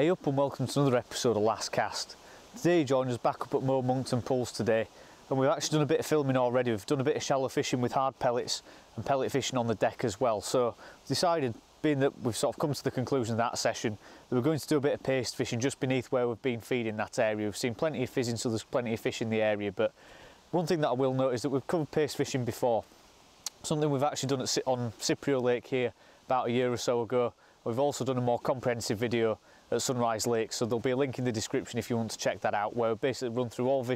Hey up and welcome to another episode of Last Cast. Today join us back up at Moor Monkton Pools today and we've actually done a bit of filming already. We've done a bit of shallow fishing with hard pellets and pellet fishing on the deck as well. So decided, being that we've sort of come to the conclusion of that session, that we're going to do a bit of paste fishing just beneath where we've been feeding that area. We've seen plenty of fizzing so there's plenty of fish in the area but one thing that I will note is that we've covered paste fishing before. Something we've actually done at, on Cypreo Lake here about a year or so ago. We've also done a more comprehensive video at Sunrise Lake. So there'll be a link in the description if you want to check that out, where we basically run through all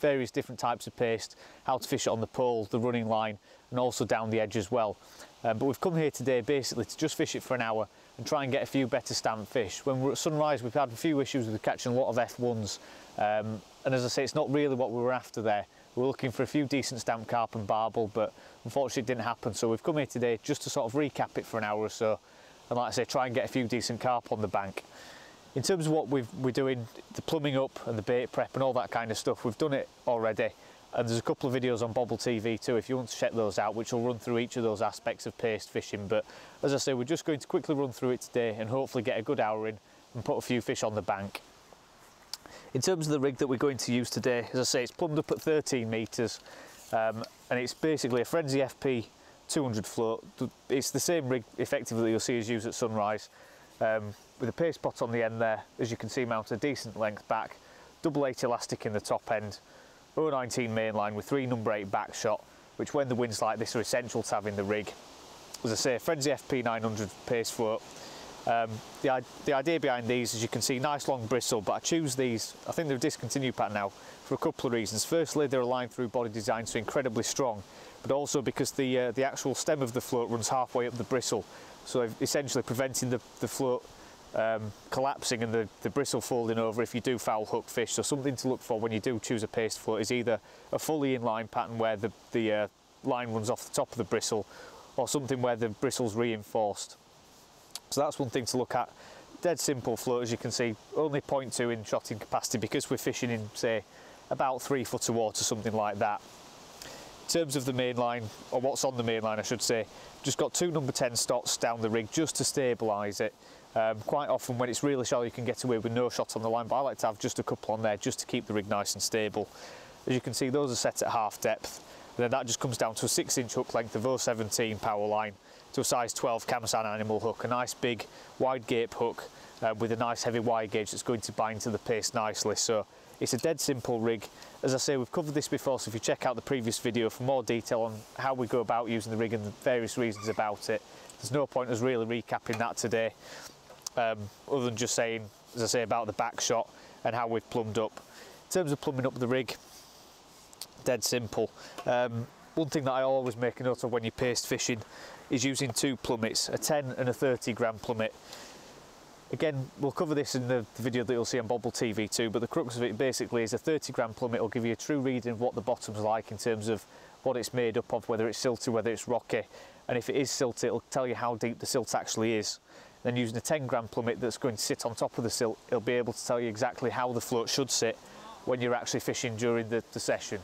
various different types of paste, how to fish it on the pole, the running line, and also down the edge as well. Um, but we've come here today basically to just fish it for an hour and try and get a few better stamp fish. When we're at Sunrise, we've had a few issues with catching a lot of F1s. Um, and as I say, it's not really what we were after there. We were looking for a few decent stamp carp and barbel, but unfortunately it didn't happen. So we've come here today just to sort of recap it for an hour or so. And like I say, try and get a few decent carp on the bank. In terms of what we are doing, the plumbing up and the bait prep and all that kind of stuff, we've done it already. And there's a couple of videos on Bobble TV too, if you want to check those out, which will run through each of those aspects of paste fishing. But as I say, we're just going to quickly run through it today and hopefully get a good hour in and put a few fish on the bank. In terms of the rig that we're going to use today, as I say, it's plumbed up at 13 metres um, and it's basically a Frenzy FP 200 float. It's the same rig effectively that you'll see us use at Sunrise. Um, with a paste pot on the end there, as you can see mounted a decent length back, double 8 elastic in the top end, 019 mainline with three number 8 back shot, which when the wind's like this are essential to have in the rig. As I say, Frenzy FP900 paste float. Um, the, the idea behind these, as you can see, nice long bristle, but I choose these, I think they're a discontinued pattern now, for a couple of reasons. Firstly, they're aligned through body design, so incredibly strong, but also because the, uh, the actual stem of the float runs halfway up the bristle, so essentially preventing the, the float um, collapsing and the, the bristle folding over if you do foul hook fish. So something to look for when you do choose a paste float is either a fully inline pattern where the, the uh, line runs off the top of the bristle or something where the bristle's reinforced. So that's one thing to look at. Dead simple float as you can see, only 0.2 in shotting capacity because we're fishing in say about three foot of water, something like that. In terms of the main line, or what's on the main line I should say, just got two number 10 stots down the rig just to stabilise it. Um, quite often when it's really shallow you can get away with no shot on the line, but I like to have just a couple on there just to keep the rig nice and stable. As you can see those are set at half depth, then that just comes down to a 6 inch hook length of 017 power line to a size 12 Kamasan animal hook, a nice big wide gape hook uh, with a nice heavy wire gauge that's going to bind to the paste nicely. So it's a dead simple rig. As I say, we've covered this before, so if you check out the previous video for more detail on how we go about using the rig and the various reasons about it, there's no point us really recapping that today, um, other than just saying, as I say, about the back shot and how we've plumbed up. In terms of plumbing up the rig, dead simple. Um, one thing that I always make a note of when you're paste fishing is using two plummets, a 10 and a 30 gram plummet. Again, we'll cover this in the, video that you'll see on Bobble TV too, but the crux of it basically is a 30 gram plummet will give you a true reading of what the bottom's like in terms of what it's made up of, whether it's silty, whether it's rocky, and if it is silty, it'll tell you how deep the silt actually is. Then using a 10 gram plummet that's going to sit on top of the silt, it'll be able to tell you exactly how the float should sit when you're actually fishing during the, the session.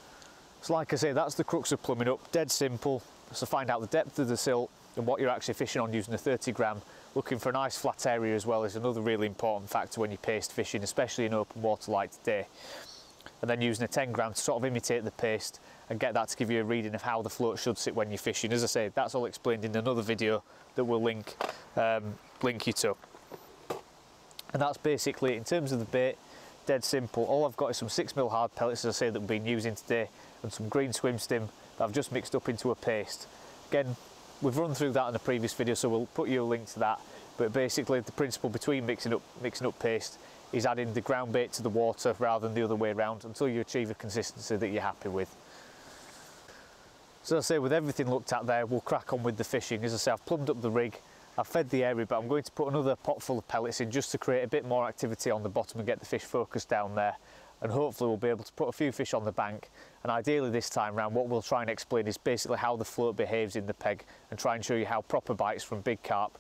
So like I say, that's the crux of plumbing up, dead simple. So find out the depth of the silt and what you're actually fishing on using a 30 gram Looking for a nice flat area as well is another really important factor when you're paste fishing, especially in open water like today. And then using a 10 gram to sort of imitate the paste and get that to give you a reading of how the float should sit when you're fishing. As I say, that's all explained in another video that we'll link, um, link you to. And that's basically, in terms of the bait, dead simple. All I've got is some 6mm hard pellets, as I say, that we've been using today, and some green swim stim that I've just mixed up into a paste. Again, We've run through that in a previous video, so we'll put you a link to that. But basically the principle between mixing up, mixing up paste is adding the ground bait to the water rather than the other way around until you achieve a consistency that you're happy with. So I say, with everything looked at there, we'll crack on with the fishing. As I say, I've plumbed up the rig, I've fed the area, but I'm going to put another pot full of pellets in just to create a bit more activity on the bottom and get the fish focused down there. And hopefully we'll be able to put a few fish on the bank. And ideally this time around what we'll try and explain is basically how the float behaves in the peg and try and show you how proper bites from big carp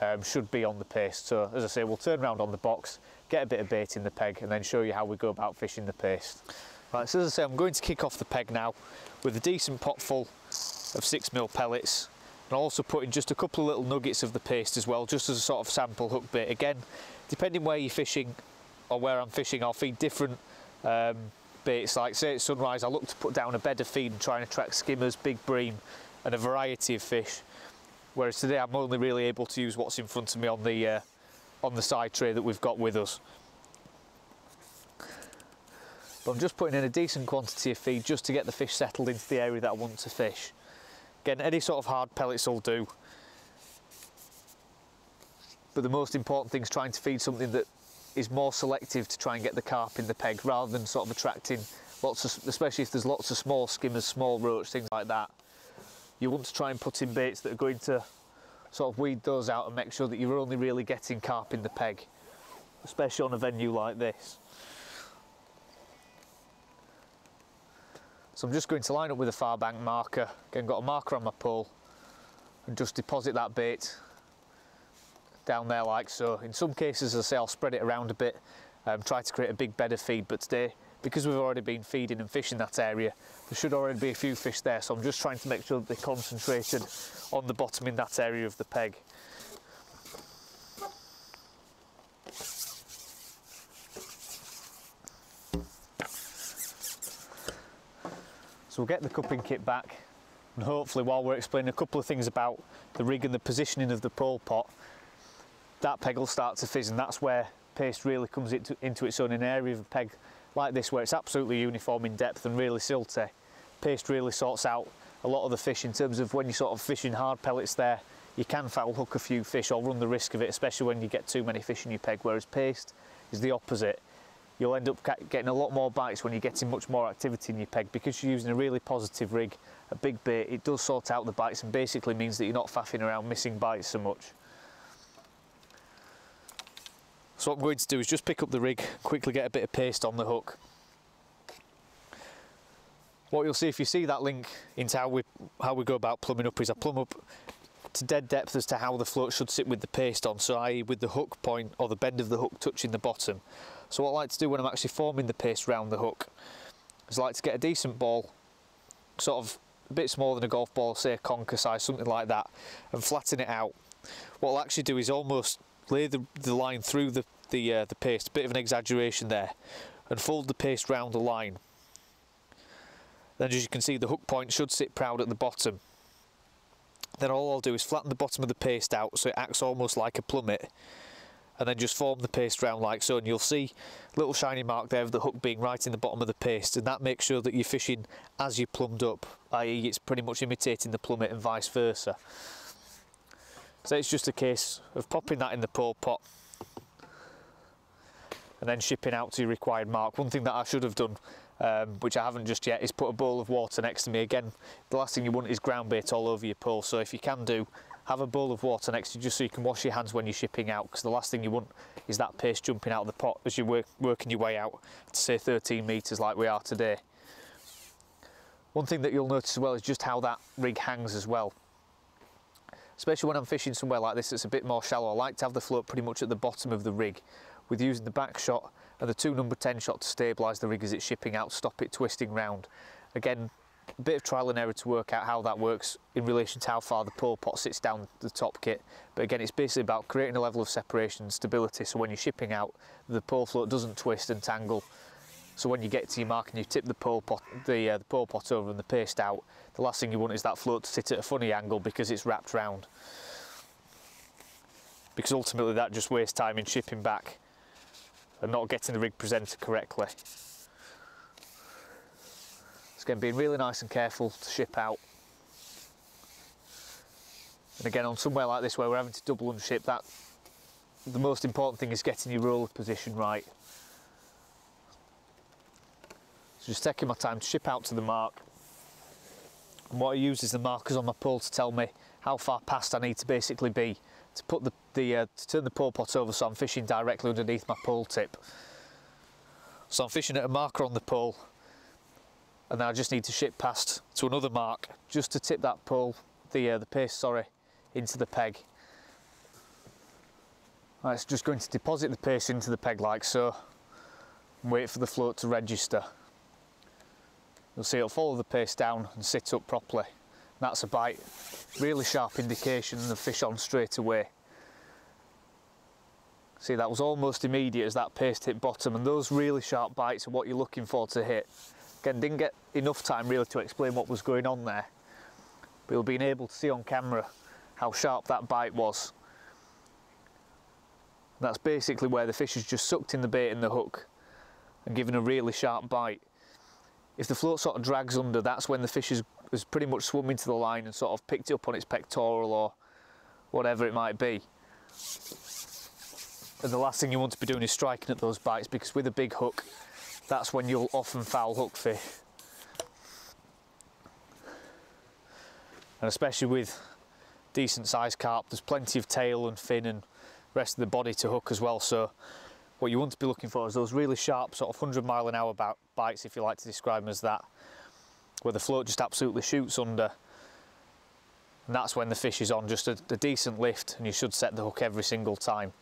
um, should be on the paste. So as I say we'll turn around on the box get a bit of bait in the peg and then show you how we go about fishing the paste. Right so as I say I'm going to kick off the peg now with a decent pot full of 6mm pellets and also put in just a couple of little nuggets of the paste as well just as a sort of sample hook bait again depending where you're fishing or where I'm fishing, I'll feed different um, baits. Like say at sunrise, I look to put down a bed of feed and try and attract skimmers, big bream, and a variety of fish. Whereas today I'm only really able to use what's in front of me on the uh, on the side tray that we've got with us. But I'm just putting in a decent quantity of feed just to get the fish settled into the area that I want to fish. Again, any sort of hard pellets will do. But the most important thing is trying to feed something that is more selective to try and get the carp in the peg rather than sort of attracting lots of, especially if there's lots of small skimmers, small roach, things like that. You want to try and put in baits that are going to sort of weed those out and make sure that you're only really getting carp in the peg, especially on a venue like this. So I'm just going to line up with a far bank marker, again got a marker on my pole and just deposit that bait down there like so. In some cases, as I say, I'll spread it around a bit, um, try to create a big bed of feed, but today, because we've already been feeding and fishing that area, there should already be a few fish there, so I'm just trying to make sure that they're concentrated on the bottom in that area of the peg. So we'll get the cupping kit back and hopefully while we're explaining a couple of things about the rig and the positioning of the pole pot, that peg will start to fizz and that's where paste really comes into, into its own in an area of a peg like this where it's absolutely uniform in depth and really silty. Paste really sorts out a lot of the fish in terms of when you're sort of fishing hard pellets there, you can foul hook a few fish or run the risk of it, especially when you get too many fish in your peg, whereas paste is the opposite you'll end up getting a lot more bites when you're getting much more activity in your peg because you're using a really positive rig, a big bait, it does sort out the bites and basically means that you're not faffing around missing bites so much. So what I'm going to do is just pick up the rig, quickly get a bit of paste on the hook. What you'll see if you see that link into how we how we go about plumbing up is I plumb up to dead depth as to how the float should sit with the paste on, so i.e. with the hook point or the bend of the hook touching the bottom. So what I like to do when I'm actually forming the paste round the hook is I like to get a decent ball, sort of a bit smaller than a golf ball, say a conker size, something like that, and flatten it out. What I'll actually do is almost lay the, the line through the, the, uh, the paste, a bit of an exaggeration there, and fold the paste round the line. Then as you can see the hook point should sit proud at the bottom. Then all I'll do is flatten the bottom of the paste out so it acts almost like a plummet and then just form the paste round like so and you'll see a little shiny mark there of the hook being right in the bottom of the paste and that makes sure that you're fishing as you plumbed up i.e. it's pretty much imitating the plummet and vice versa. So it's just a case of popping that in the pole pot and then shipping out to your required mark. One thing that I should have done, um, which I haven't just yet, is put a bowl of water next to me. Again, the last thing you want is ground bait all over your pole, so if you can do, have a bowl of water next to you just so you can wash your hands when you're shipping out because the last thing you want is that paste jumping out of the pot as you're work, working your way out to say 13 metres like we are today. One thing that you'll notice as well is just how that rig hangs as well. Especially when I'm fishing somewhere like this that's a bit more shallow, I like to have the float pretty much at the bottom of the rig with using the back shot and the two number 10 shot to stabilise the rig as it's shipping out, stop it twisting round. Again, a bit of trial and error to work out how that works in relation to how far the pole pot sits down the top kit. But again, it's basically about creating a level of separation and stability so when you're shipping out, the pole float doesn't twist and tangle. So when you get to your mark and you tip the pole pot, the, uh, the pole pot over and the paste out, the last thing you want is that float to sit at a funny angle because it's wrapped round. Because ultimately that just wastes time in shipping back and not getting the rig presented correctly. It's again being really nice and careful to ship out. And again on somewhere like this where we're having to double unship that the most important thing is getting your roller position right. So just taking my time to ship out to the mark. And what I use is the markers on my pole to tell me how far past I need to basically be to put the, the uh, to turn the pole pot over so I'm fishing directly underneath my pole tip. So I'm fishing at a marker on the pole and then I just need to ship past to another mark just to tip that pole, the, uh, the paste, sorry, into the peg. Right, it's just going to deposit the paste into the peg like so and wait for the float to register. You'll see it'll follow the paste down and sit up properly. That's a bite, really sharp indication The fish on straight away. See, that was almost immediate as that paste hit bottom, and those really sharp bites are what you're looking for to hit. Again, didn't get enough time really to explain what was going on there, but you'll be able to see on camera how sharp that bite was. That's basically where the fish has just sucked in the bait and the hook and given a really sharp bite. If the float sort of drags under, that's when the fish has, has pretty much swum into the line and sort of picked it up on its pectoral or whatever it might be. And the last thing you want to be doing is striking at those bites because with a big hook, that's when you'll often foul hook fish. And especially with decent sized carp, there's plenty of tail and fin and rest of the body to hook as well. So what you want to be looking for is those really sharp sort of 100 mile an hour bites, if you like to describe them as that, where the float just absolutely shoots under. And that's when the fish is on just a, a decent lift and you should set the hook every single time.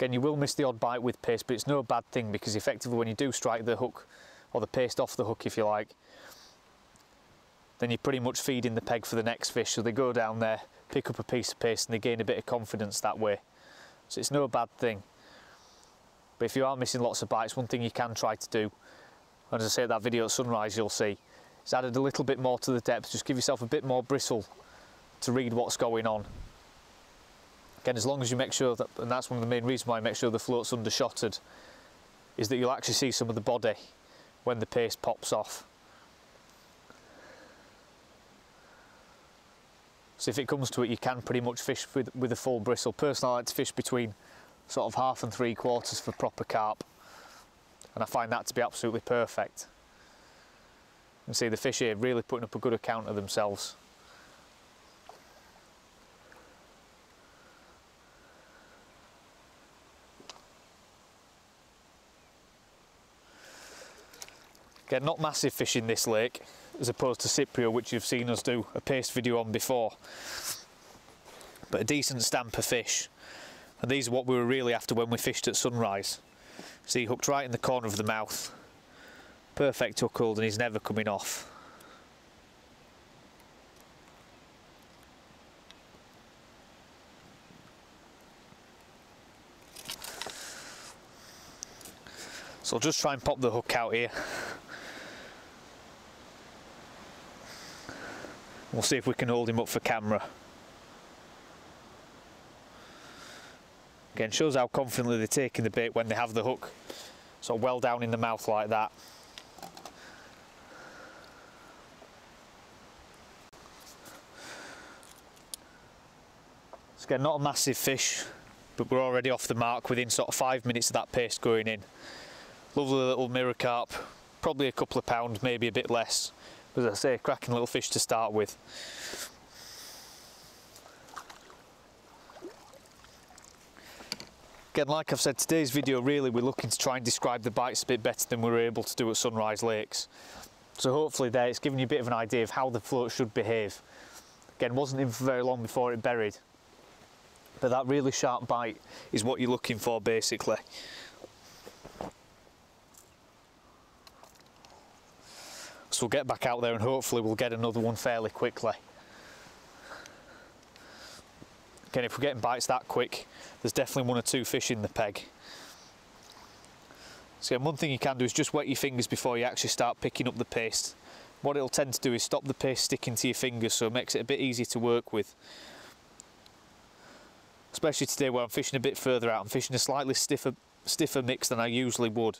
Again, you will miss the odd bite with paste, but it's no bad thing because effectively when you do strike the hook, or the paste off the hook if you like, then you're pretty much feeding the peg for the next fish. So they go down there, pick up a piece of paste and they gain a bit of confidence that way. So it's no bad thing. But if you are missing lots of bites, one thing you can try to do, and as I say at that video at sunrise you'll see, is added a little bit more to the depth, just give yourself a bit more bristle to read what's going on. Again, as long as you make sure that, and that's one of the main reasons why I make sure the float's undershotted, is that you'll actually see some of the body when the paste pops off. So if it comes to it, you can pretty much fish with, with a full bristle. Personally, I like to fish between sort of half and three quarters for proper carp. And I find that to be absolutely perfect. Can see the fish here really putting up a good account of themselves. Again, not massive fish in this lake, as opposed to Cyprio, which you've seen us do a paste video on before. But a decent stamper fish. And these are what we were really after when we fished at sunrise. See, hooked right in the corner of the mouth. Perfect hook hold and he's never coming off. So I'll just try and pop the hook out here. We'll see if we can hold him up for camera. Again, shows how confidently they're taking the bait when they have the hook so well down in the mouth like that. So again, not a massive fish, but we're already off the mark within sort of five minutes of that paste going in. Lovely little mirror carp, probably a couple of pounds, maybe a bit less as I say, cracking little fish to start with. Again, like I've said, today's video really we're looking to try and describe the bites a bit better than we were able to do at Sunrise Lakes. So hopefully there it's giving you a bit of an idea of how the float should behave. Again, wasn't in for very long before it buried. But that really sharp bite is what you're looking for basically. We'll get back out there and hopefully we'll get another one fairly quickly. Again, if we're getting bites that quick, there's definitely one or two fish in the peg. So one thing you can do is just wet your fingers before you actually start picking up the paste. What it'll tend to do is stop the paste sticking to your fingers so it makes it a bit easier to work with. Especially today where I'm fishing a bit further out, I'm fishing a slightly stiffer, stiffer mix than I usually would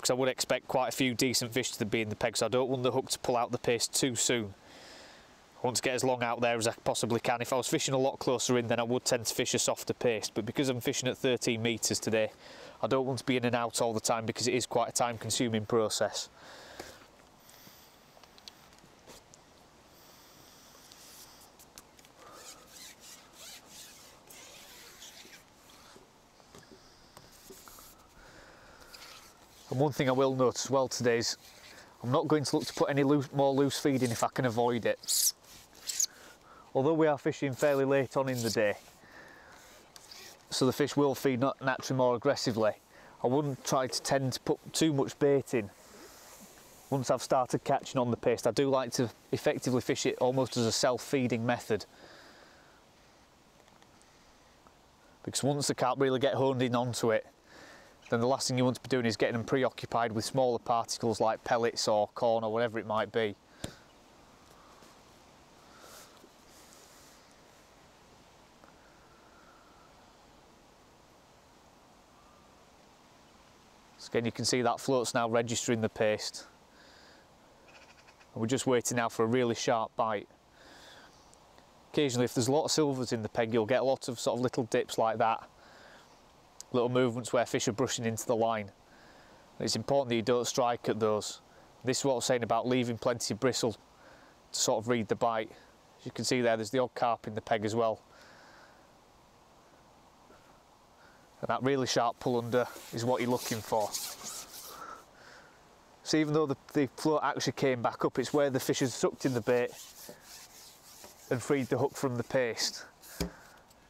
because I would expect quite a few decent fish to be in the peg so I don't want the hook to pull out the paste too soon. I want to get as long out there as I possibly can. If I was fishing a lot closer in then I would tend to fish a softer paste but because I'm fishing at 13 metres today I don't want to be in and out all the time because it is quite a time consuming process. And one thing I will note as well today is I'm not going to look to put any loose, more loose feed in if I can avoid it. Although we are fishing fairly late on in the day, so the fish will feed not naturally more aggressively, I wouldn't try to tend to put too much bait in once I've started catching on the paste, I do like to effectively fish it almost as a self-feeding method. Because once the carp really get honed in onto it, then the last thing you want to be doing is getting them preoccupied with smaller particles like pellets or corn or whatever it might be. So again you can see that float's now registering the paste. And we're just waiting now for a really sharp bite. Occasionally if there's a lot of silvers in the peg you'll get a lot of sort of little dips like that. Little movements where fish are brushing into the line. It's important that you don't strike at those. This is what I was saying about leaving plenty of bristle to sort of read the bite. As you can see there, there's the odd carp in the peg as well. And that really sharp pull under is what you're looking for. So even though the, the float actually came back up, it's where the fish has sucked in the bait and freed the hook from the paste.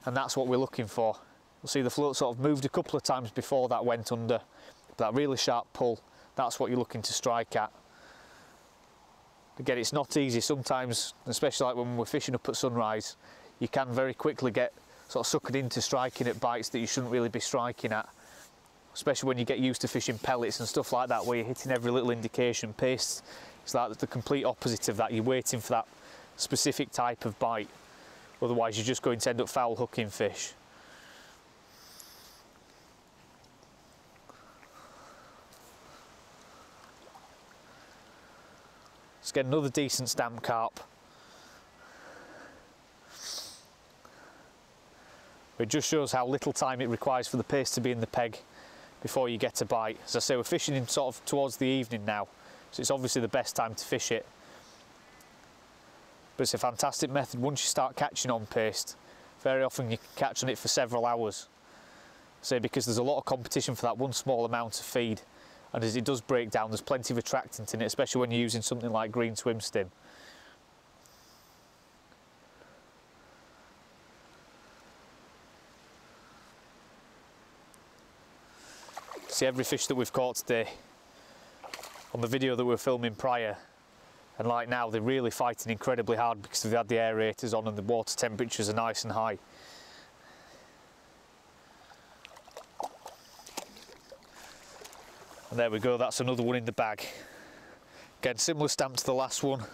And that's what we're looking for. You'll see the float sort of moved a couple of times before that went under. That really sharp pull, that's what you're looking to strike at. Again, it's not easy. Sometimes, especially like when we're fishing up at sunrise, you can very quickly get sort of suckered into striking at bites that you shouldn't really be striking at. Especially when you get used to fishing pellets and stuff like that, where you're hitting every little indication. Paste it's like the complete opposite of that. You're waiting for that specific type of bite. Otherwise, you're just going to end up foul hooking fish. Let's get another decent stamp carp. It just shows how little time it requires for the paste to be in the peg before you get a bite. As I say, we're fishing in sort of towards the evening now, so it's obviously the best time to fish it. But it's a fantastic method once you start catching on paste. Very often you can catch on it for several hours. Say because there's a lot of competition for that one small amount of feed. And as it does break down, there's plenty of attractant in it, especially when you're using something like green swim stim. See every fish that we've caught today on the video that we are filming prior and like now they're really fighting incredibly hard because they've had the aerators on and the water temperatures are nice and high. And there we go, that's another one in the bag. Again, similar stamp to the last one.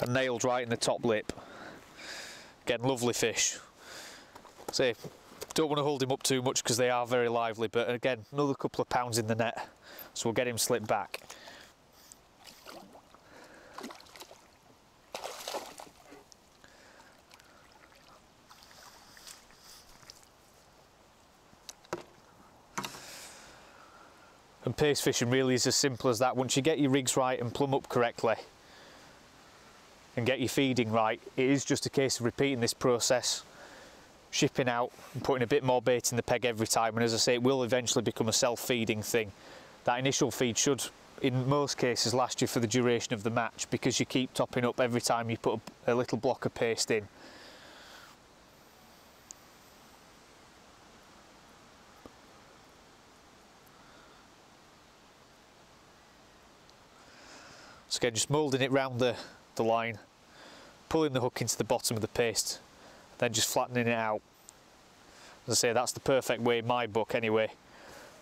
And nailed right in the top lip. Again, lovely fish. See, don't want to hold him up too much because they are very lively, but again, another couple of pounds in the net. So we'll get him slipped back. And paste fishing really is as simple as that. Once you get your rigs right and plumb up correctly and get your feeding right, it is just a case of repeating this process, shipping out and putting a bit more bait in the peg every time. And as I say, it will eventually become a self-feeding thing. That initial feed should, in most cases, last you for the duration of the match because you keep topping up every time you put a, a little block of paste in. So again, just moulding it round the, the line, pulling the hook into the bottom of the paste, then just flattening it out. As I say, that's the perfect way in my book anyway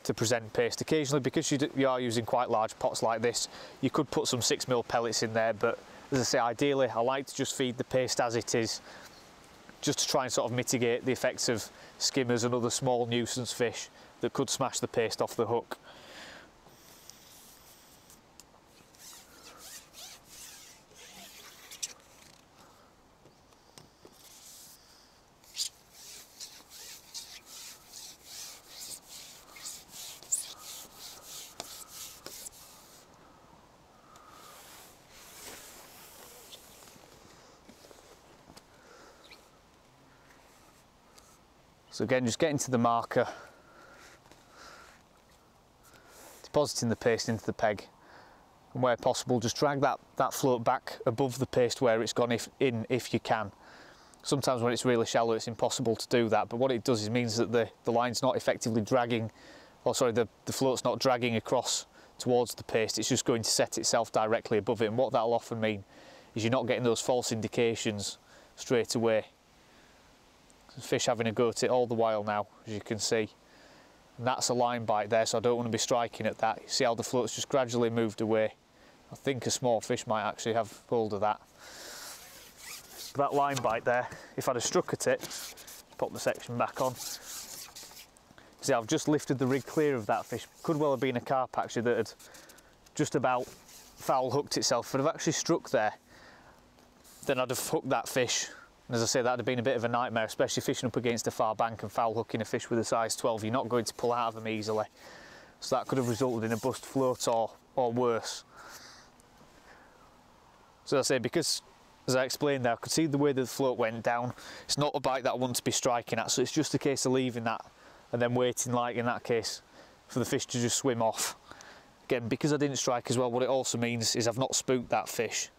to present paste. Occasionally, because you, do, you are using quite large pots like this, you could put some 6mm pellets in there, but as I say, ideally I like to just feed the paste as it is, just to try and sort of mitigate the effects of skimmers and other small nuisance fish that could smash the paste off the hook. So again, just getting to the marker, depositing the paste into the peg, and where possible, just drag that, that float back above the paste where it's gone if, in if you can. Sometimes when it's really shallow, it's impossible to do that, but what it does is means that the, the line's not effectively dragging, or sorry, the, the float's not dragging across towards the paste, it's just going to set itself directly above it. And what that'll often mean is you're not getting those false indications straight away. Fish having a go at it all the while now, as you can see. And that's a line bite there, so I don't want to be striking at that. You see how the float's just gradually moved away. I think a small fish might actually have hold of that. That line bite there, if I'd have struck at it, pop the section back on. See, I've just lifted the rig clear of that fish. Could well have been a carp actually that had just about foul hooked itself. I'd have actually struck there, then I'd have hooked that fish. And as I say, that'd have been a bit of a nightmare, especially fishing up against a far bank and foul hooking a fish with a size 12. You're not going to pull out of them easily. So that could have resulted in a bust float or, or worse. So I say, because as I explained there, I could see the way the float went down. It's not a bite that I want to be striking at, so it's just a case of leaving that and then waiting, like in that case, for the fish to just swim off. Again, because I didn't strike as well, what it also means is I've not spooked that fish.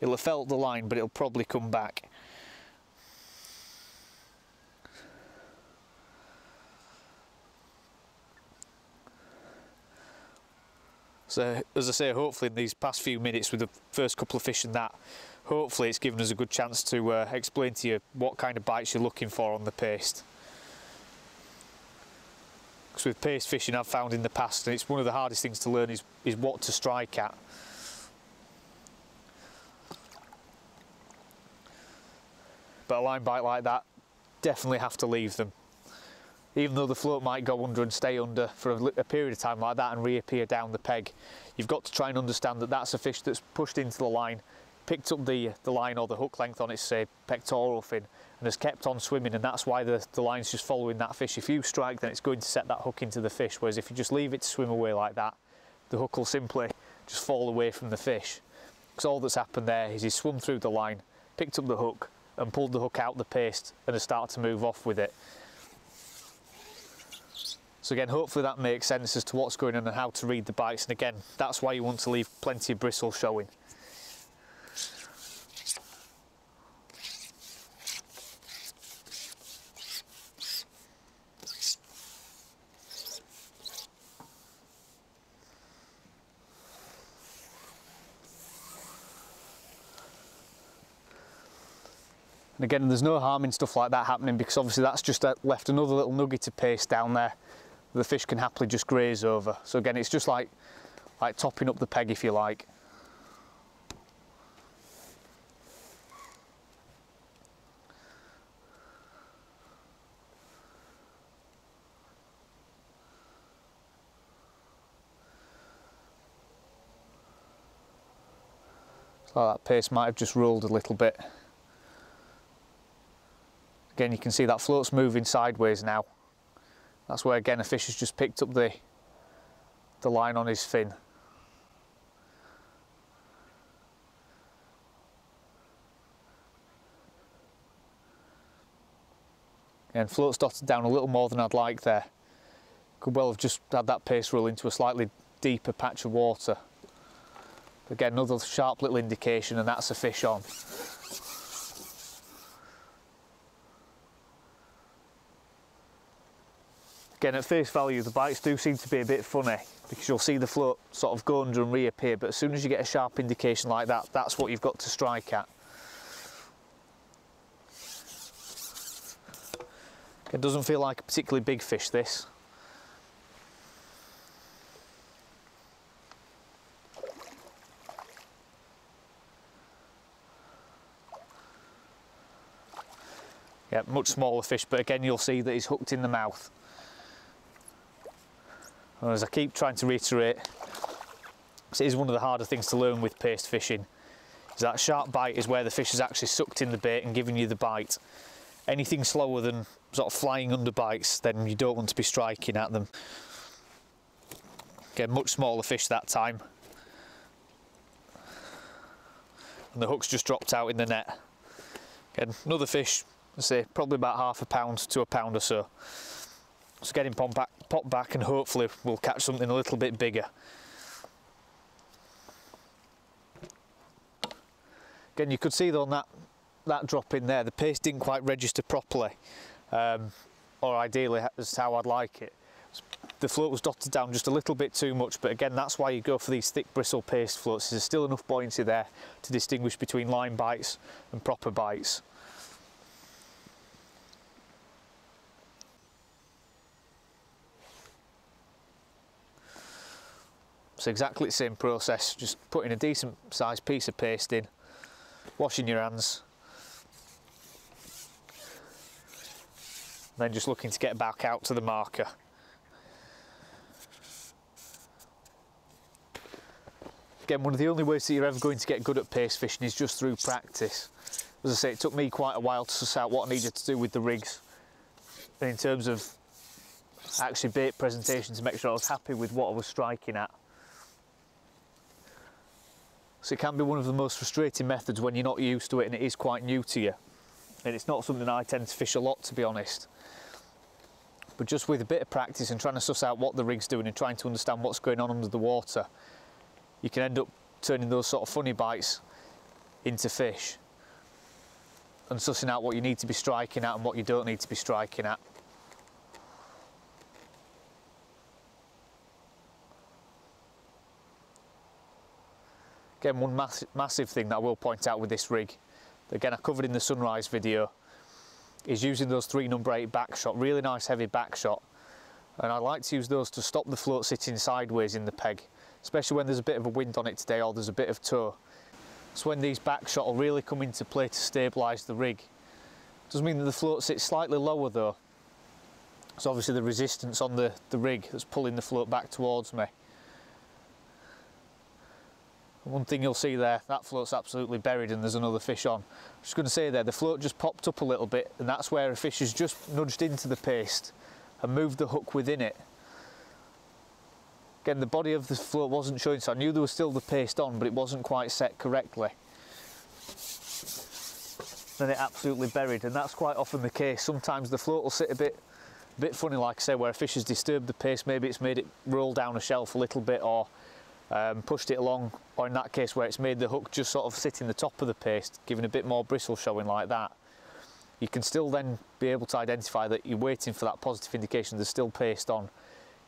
It'll have felt the line, but it'll probably come back. So, as I say, hopefully in these past few minutes with the first couple of fish and that, hopefully it's given us a good chance to uh, explain to you what kind of bites you're looking for on the paste. Because with paste fishing I've found in the past, and it's one of the hardest things to learn is, is what to strike at. But a line bite like that, definitely have to leave them. Even though the float might go under and stay under for a, a period of time like that and reappear down the peg, you've got to try and understand that that's a fish that's pushed into the line picked up the, the line or the hook length on its say, pectoral fin and has kept on swimming and that's why the, the line's just following that fish. If you strike then it's going to set that hook into the fish whereas if you just leave it to swim away like that the hook will simply just fall away from the fish. Because all that's happened there is he's swum through the line, picked up the hook and pulled the hook out the paste and has started to move off with it. So again, hopefully that makes sense as to what's going on and how to read the bites. And again, that's why you want to leave plenty of bristle showing. And again, there's no harm in stuff like that happening because obviously that's just left another little nugget of paste down there the fish can happily just graze over. So again, it's just like, like topping up the peg if you like. So that paste might have just rolled a little bit. Again, you can see that float's moving sideways now. That's where again a fish has just picked up the, the line on his fin. And float's dotted down a little more than I'd like there. Could well have just had that paste roll into a slightly deeper patch of water. Again, another sharp little indication and that's a fish on. Again, at face value, the bites do seem to be a bit funny because you'll see the float sort of go under and reappear, but as soon as you get a sharp indication like that, that's what you've got to strike at. It doesn't feel like a particularly big fish, this. Yeah, much smaller fish, but again you'll see that he's hooked in the mouth. And as I keep trying to reiterate, it is one of the harder things to learn with paste fishing. Is that sharp bite is where the fish has actually sucked in the bait and giving you the bite. Anything slower than sort of flying under bites, then you don't want to be striking at them. Again, much smaller fish that time. And the hook's just dropped out in the net. Again, another fish, I say probably about half a pound to a pound or so. So get pop back, pop back and hopefully we'll catch something a little bit bigger. Again, you could see though on that, that drop in there, the paste didn't quite register properly, um, or ideally as how I'd like it. the float was dotted down just a little bit too much, but again, that's why you go for these thick bristle paste floats. There's still enough buoyancy there to distinguish between line bites and proper bites. Exactly the same process, just putting a decent sized piece of paste in, washing your hands, then just looking to get back out to the marker. Again, one of the only ways that you're ever going to get good at paste fishing is just through practice. As I say, it took me quite a while to suss out what I needed to do with the rigs. And in terms of actually bait presentation to make sure I was happy with what I was striking at. So it can be one of the most frustrating methods when you're not used to it and it is quite new to you. And it's not something I tend to fish a lot, to be honest. But just with a bit of practice and trying to suss out what the rig's doing and trying to understand what's going on under the water, you can end up turning those sort of funny bites into fish and sussing out what you need to be striking at and what you don't need to be striking at. Again, one mass massive thing that I will point out with this rig, again I covered in the sunrise video, is using those three number eight back shot, really nice heavy back shot. And I like to use those to stop the float sitting sideways in the peg, especially when there's a bit of a wind on it today or there's a bit of tow. So when these back shot will really come into play to stabilise the rig. Does mean that the float sits slightly lower though. So obviously the resistance on the, the rig that's pulling the float back towards me. One thing you'll see there, that float's absolutely buried and there's another fish on. I'm just going to say there, the float just popped up a little bit and that's where a fish has just nudged into the paste and moved the hook within it. Again, the body of the float wasn't showing, so I knew there was still the paste on, but it wasn't quite set correctly. Then it absolutely buried, and that's quite often the case. Sometimes the float will sit a bit, a bit funny, like I say, where a fish has disturbed the paste. Maybe it's made it roll down a shelf a little bit, or um, pushed it along, or in that case where it's made the hook just sort of sit in the top of the paste, giving a bit more bristle showing like that. You can still then be able to identify that you're waiting for that positive indication there's still paste on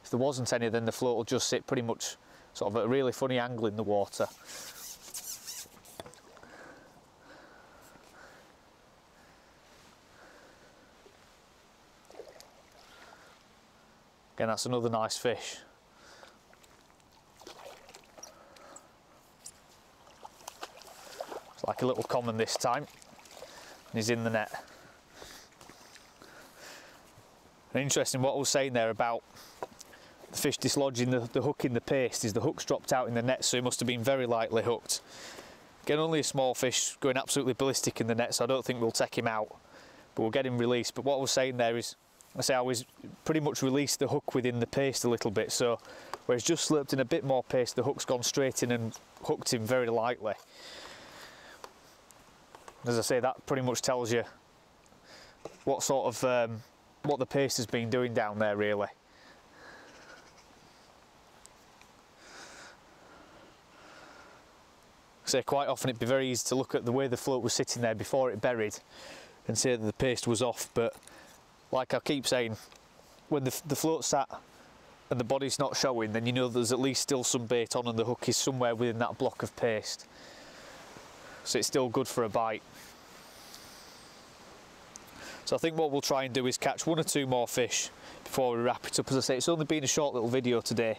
if there wasn't any, then the float will just sit pretty much sort of at a really funny angle in the water. Again, that's another nice fish. Like a little common this time, and he's in the net. And interesting what I was saying there about the fish dislodging the, the hook in the paste is the hook's dropped out in the net so it must have been very lightly hooked. Again only a small fish going absolutely ballistic in the net so I don't think we'll take him out but we'll get him released but what I was saying there is I say I was pretty much released the hook within the paste a little bit so where it's just slurped in a bit more paste the hook's gone straight in and hooked him very lightly. As I say that pretty much tells you what sort of um, what the paste has been doing down there really. say quite often it'd be very easy to look at the way the float was sitting there before it buried and say that the paste was off but like I keep saying when the, the float sat and the body's not showing then you know there's at least still some bait on and the hook is somewhere within that block of paste so it's still good for a bite so I think what we'll try and do is catch one or two more fish before we wrap it up as I say it's only been a short little video today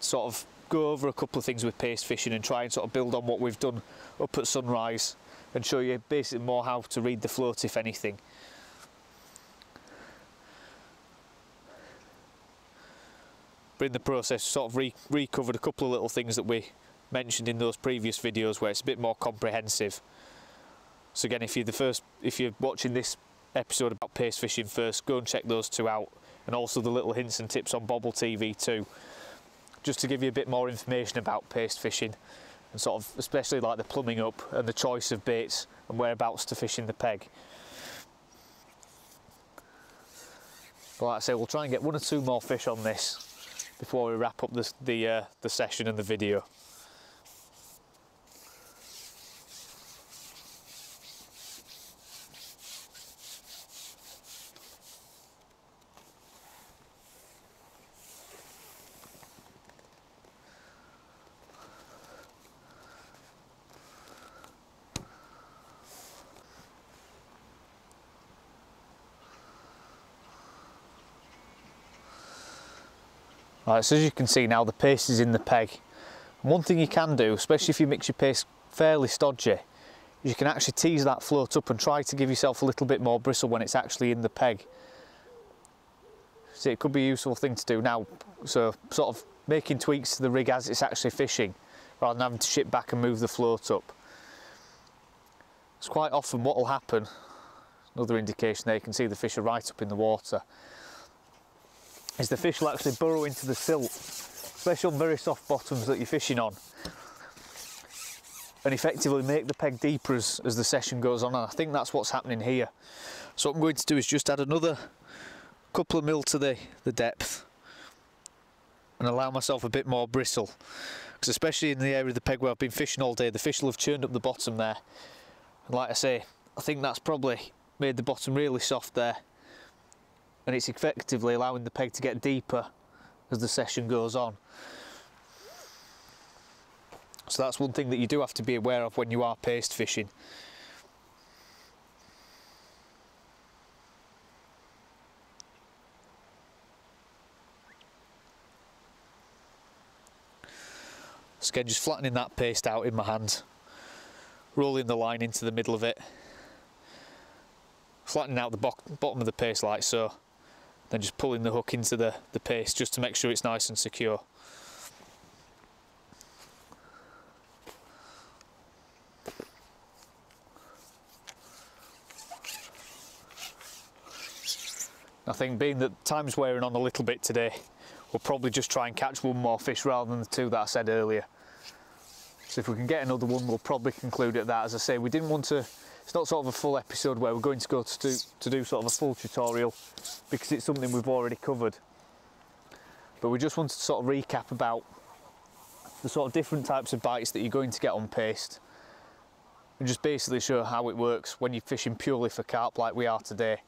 sort of go over a couple of things with paste fishing and try and sort of build on what we've done up at sunrise and show you basically more how to read the float if anything. But in the process sort of re recovered a couple of little things that we mentioned in those previous videos where it's a bit more comprehensive. So again if you're the first if you're watching this episode about paste fishing first go and check those two out and also the little hints and tips on Bobble TV too just to give you a bit more information about paste fishing and sort of especially like the plumbing up and the choice of baits and whereabouts to fish in the peg. But like I say, we'll try and get one or two more fish on this before we wrap up the, uh, the session and the video. Right, so as you can see now the paste is in the peg. And one thing you can do, especially if you mix your paste fairly stodgy, is you can actually tease that float up and try to give yourself a little bit more bristle when it's actually in the peg. See, it could be a useful thing to do now. So sort of making tweaks to the rig as it's actually fishing, rather than having to ship back and move the float up. It's quite often what will happen, another indication there, you can see the fish are right up in the water is the fish will actually burrow into the silt, especially on very soft bottoms that you're fishing on, and effectively make the peg deeper as, as the session goes on. And I think that's what's happening here. So what I'm going to do is just add another couple of mil to the, the depth and allow myself a bit more bristle. Because especially in the area of the peg where I've been fishing all day, the fish will have churned up the bottom there. And like I say, I think that's probably made the bottom really soft there and it's effectively allowing the peg to get deeper as the session goes on. So that's one thing that you do have to be aware of when you are paste fishing. So again, just flattening that paste out in my hand, rolling the line into the middle of it, flattening out the bottom of the paste like so, then just pulling the hook into the, the paste just to make sure it's nice and secure. I think being that time's wearing on a little bit today, we'll probably just try and catch one more fish rather than the two that I said earlier. So if we can get another one, we'll probably conclude at that. As I say, we didn't want to it's not sort of a full episode where we're going to go to do, to do sort of a full tutorial because it's something we've already covered. But we just wanted to sort of recap about the sort of different types of bites that you're going to get on paste and just basically show how it works when you're fishing purely for carp like we are today.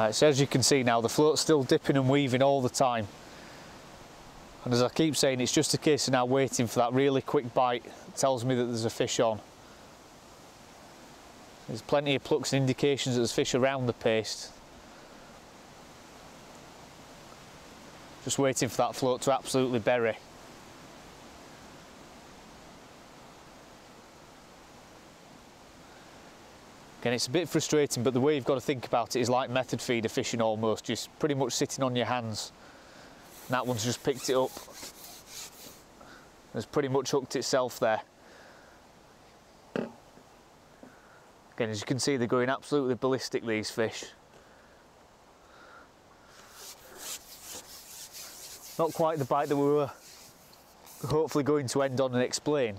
Uh, right, so as you can see now, the float's still dipping and weaving all the time. And as I keep saying, it's just a case of now waiting for that really quick bite that tells me that there's a fish on. There's plenty of plucks and indications that there's fish around the paste. Just waiting for that float to absolutely bury. Again, it's a bit frustrating, but the way you've got to think about it is like method feeder fishing almost, just pretty much sitting on your hands. And that one's just picked it up. It's pretty much hooked itself there. Again, as you can see, they're going absolutely ballistic, these fish. Not quite the bite that we were hopefully going to end on and explain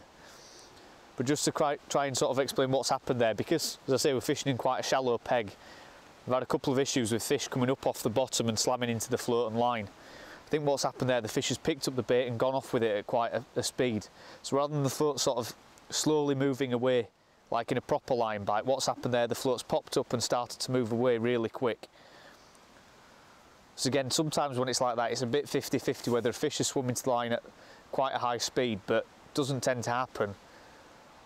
but just to try, and sort of explain what's happened there because as I say we're fishing in quite a shallow peg. We've had a couple of issues with fish coming up off the bottom and slamming into the float and line. I think what's happened there the fish has picked up the bait and gone off with it at quite a, a speed. So rather than the float sort of slowly moving away like in a proper line bite what's happened there the float's popped up and started to move away really quick. So again sometimes when it's like that it's a bit 50-50 whether a fish is swimming to the line at quite a high speed but doesn't tend to happen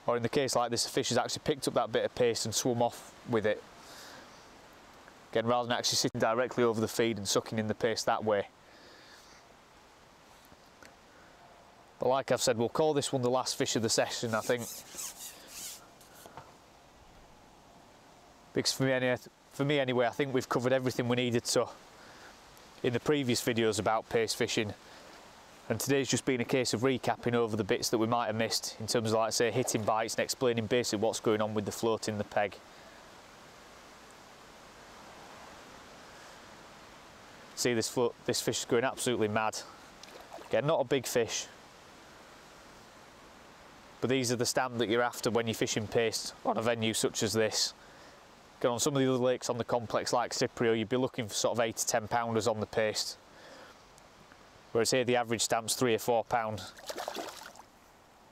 or in the case like this, the fish has actually picked up that bit of paste and swum off with it. Again, rather than actually sitting directly over the feed and sucking in the paste that way. But like I've said, we'll call this one the last fish of the session, I think. Because for me, for me anyway, I think we've covered everything we needed to in the previous videos about paste fishing and today's just been a case of recapping over the bits that we might have missed in terms of like say hitting bites and explaining basically what's going on with the float in the peg. See this float, this fish is going absolutely mad. Again, not a big fish, but these are the stamp that you're after when you're fishing paste on a venue such as this. Again, on some of the other lakes on the complex like Cyprio, you'd be looking for sort of 8 to 10 pounders on the paste whereas here the average stamp's three or four pound.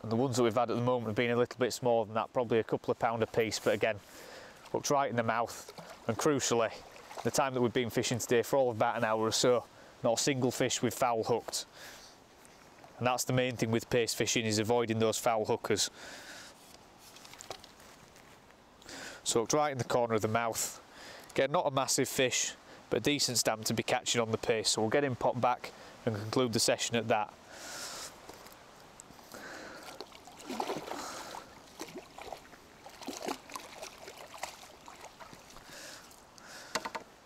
And the ones that we've had at the moment have been a little bit smaller than that probably a couple of pound a piece but again hooked right in the mouth. And crucially the time that we've been fishing today for all of about an hour or so not a single fish with foul hooked. And that's the main thing with paste fishing is avoiding those foul hookers. So hooked right in the corner of the mouth. Again, not a massive fish but a decent stamp to be catching on the paste so we'll get him popped back and conclude the session at that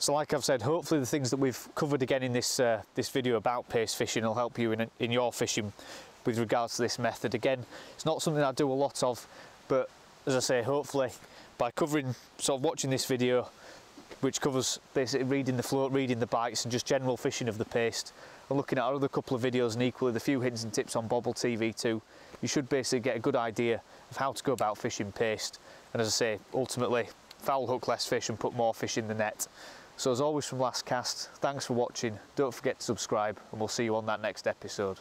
So like I've said, hopefully the things that we've covered again in this uh, this video about paste fishing will help you in, in your fishing with regards to this method. Again, it's not something I do a lot of, but as I say, hopefully by covering, sort of watching this video, which covers basically reading the float, reading the bites and just general fishing of the paste, and looking at our other couple of videos and equally the few hints and tips on Bobble TV too, you should basically get a good idea of how to go about fishing paste. And as I say, ultimately, foul hook less fish and put more fish in the net. So as always from Last Cast, thanks for watching, don't forget to subscribe and we'll see you on that next episode.